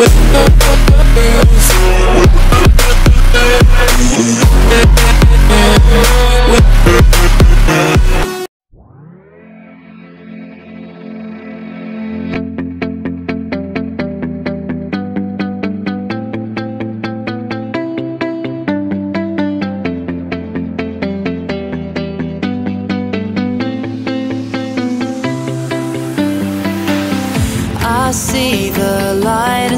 I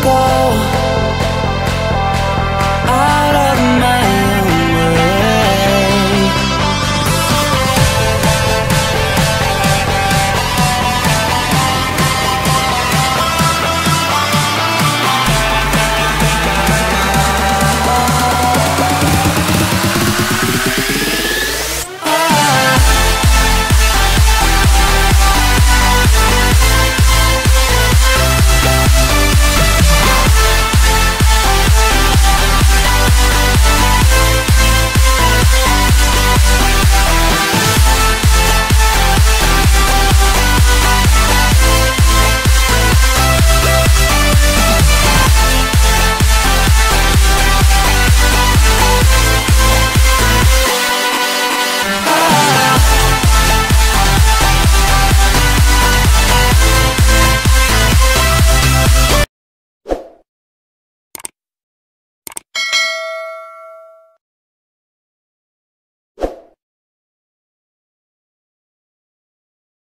か